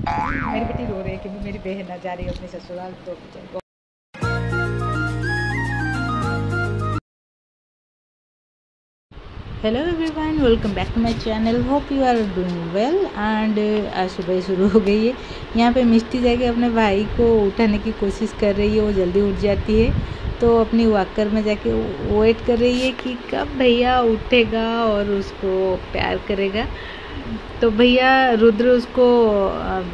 मेरी बेटी रो रही है क्योंकि मेरी बहन ना जा रही है अपने ससुराल तो hello everyone welcome back to my channel hope you are doing well and आज सुबह शुरू हो गई है। यहाँ पे मिस्टी जाके अपने भाई को उठाने की कोशिश कर रही है, वो जल्दी उठ जाती है। तो अपनी वाकर में जाके वेट कर रही है कि कब भैया उठेगा और उसको प्यार करेगा। तो भैया रुद्र उसको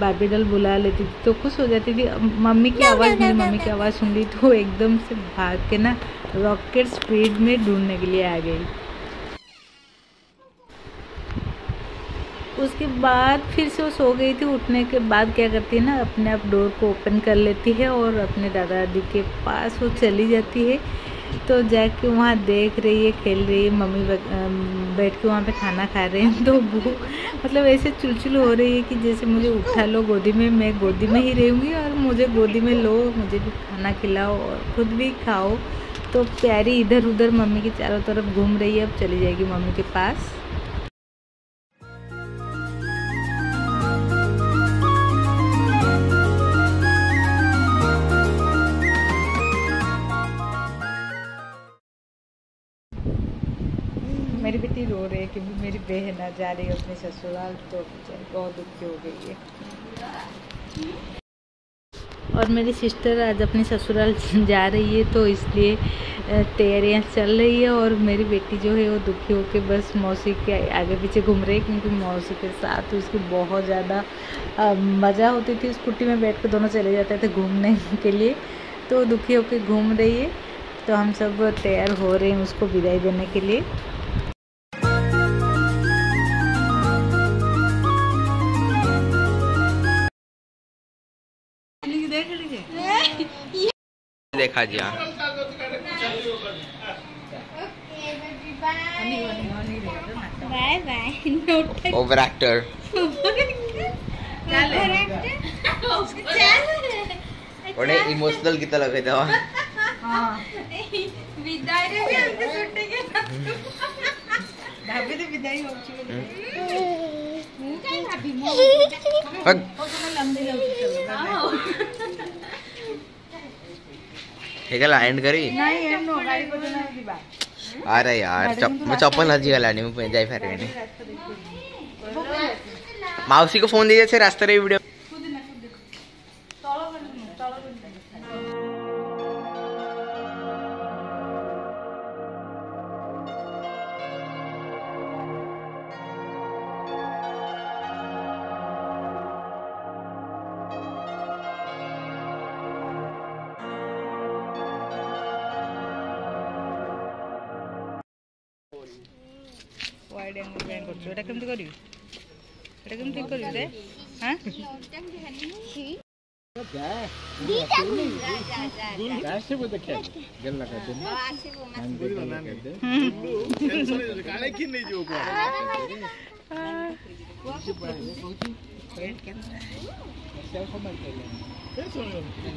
बाबी डल बुला लेती थी। तो खुश हो जाती थी। मम्मी की आवाज़ मेरी मम्मी की आवाज़ सुन ली तो एकदम से भाग के ना रॉकेट स्पीड में ढूँढने के लिए आ गई। उसके बाद फिर से वो सो गई थी, उठने के बाद क्या करती है ना, अपने आप डोर को ओपन कर लेती है और अपने दादा दादी के पास वो चली जाती है। तो जाके वहाँ देख रही है, खेल रही है, मम्मी बैठ के वहाँ पे खाना खा रहे हैं। तो वो मतलब ऐसे चुलचुल हो रही है कि जैसे मुझे उठा लो गोदी में, मैं गोदी में ही रहूँगी और मुझे गोदी में लो, मुझे भी खाना खिलाओ और खुद भी खाओ। तो प्यारी इधर उधर मम्मी के चारों तरफ़ घूम रही है, अब चली जाएगी मम्मी के पास। मेरी बेटी रो रही है क्योंकि मेरी बहन आ जा रही है अपने ससुराल तो बहुत दुखी हो गई है। और मेरी सिस्टर आज अपने ससुराल जा रही है तो इसलिए तैयारियाँ चल रही है और मेरी बेटी जो है वो दुखी होकर बस मौसी के आगे पीछे घूम रही है क्योंकि मौसी के साथ उसकी बहुत ज़्यादा मज़ा होती थी। स्कूटी में बैठ कर दोनों चले जाते थे घूमने के लिए तो दुखी होकर घूम रही है। तो हम सब तैयार हो रहे हैं उसको विदाई देने के लिए। देखा जा बाय बाय ओवर एक्टर बड़े इमोशनल कितना लगे थे विदाई रे भी हमके छुट्टी के ढाबे से विदाई हो चुकी एंड करी? अरे यार मैं चप्पल हजी गला नहीं मैं मावसी को फ़ोन दीजिए रास्ते रे वीडियो ଆଙ୍ଗେଲ୍ ବ୍ୟାନ୍ କରୁଛୁ ଏଇଟା କେମିତି କରିବି ଏଇଟା କେମିତି କରିବି ରେ ହାଁ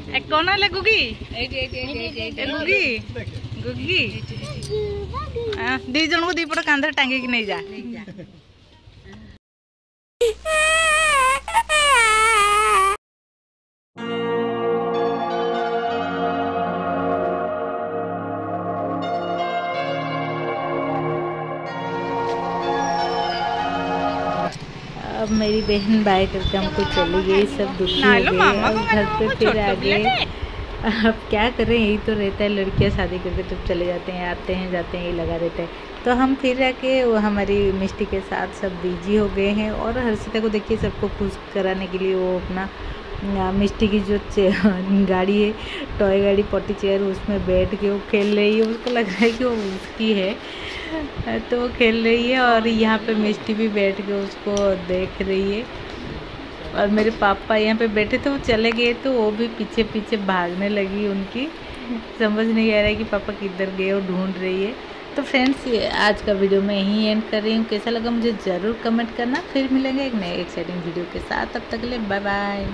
ଏ କଣ ହେଲେ ଗୁଗି ଏ ଗୁଗି ଗୁଗି ଦି ଜଣଙ୍କୁ ଦି ପଟ କାନ୍ଧରେ ଟାଙ୍ଗିକି ନେଇଯା अब मेरी बहन बाय करके हमको चली गई सब दुखी हो गए अब घर पे फिर आ गए अब क्या करें यही तो रहता है, लड़कियाँ शादी करके जब चले जाते हैं, आते हैं, जाते हैं यही लगा रहता है। तो हम फिर आके वो हमारी मिष्टी के साथ सब बिज़ी हो गए हैं और हर्षिता को देखिए सबको खुश कराने के लिए वो अपना मिष्टी की जो गाड़ी है टॉय गाड़ी पॉटी चेयर उसमें बैठ के वो खेल रही है। उसको लग रहा है कि वो उसकी है। तो वो खेल रही है और यहाँ पे मिष्टी भी बैठ के उसको देख रही है। और मेरे पापा यहाँ पे बैठे थे, वो चले गए तो वो भी पीछे पीछे भागने लगी उनकी। समझ नहीं आ रहा है कि पापा किधर गए और ढूंढ रही है। तो फ्रेंड्स ये आज का वीडियो मैं यहीं एंड कर रही हूँ। कैसा लगा मुझे ज़रूर कमेंट करना। फिर मिलेंगे एक नए एक्साइटिंग वीडियो के साथ। तब तक ले बाय बाय